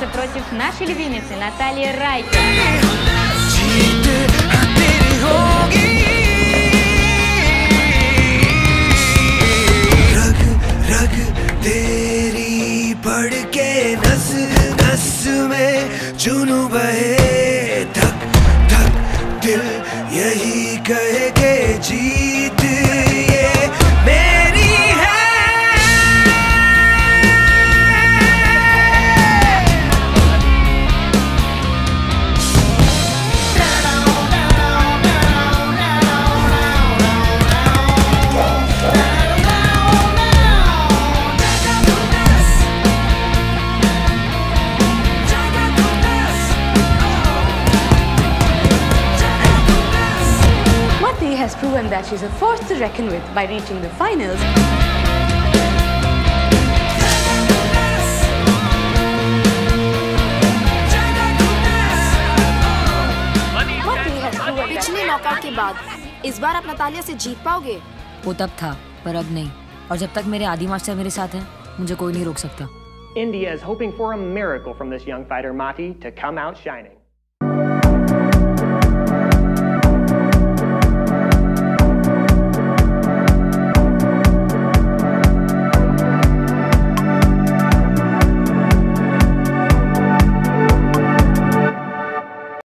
сражается против нашей любимицы Натальи Райки. तेरी पढ़ She has proven that she's a force to reckon with by reaching the finals. इस बार आप Natalia से जीत पाओगे वो तब था पर अब नहीं और जब तक मेरे आदि मास्टर मेरे साथ हैं मुझे कोई नहीं रोक सकता India is hoping for a miracle from this young fighter Madhi to come out shining.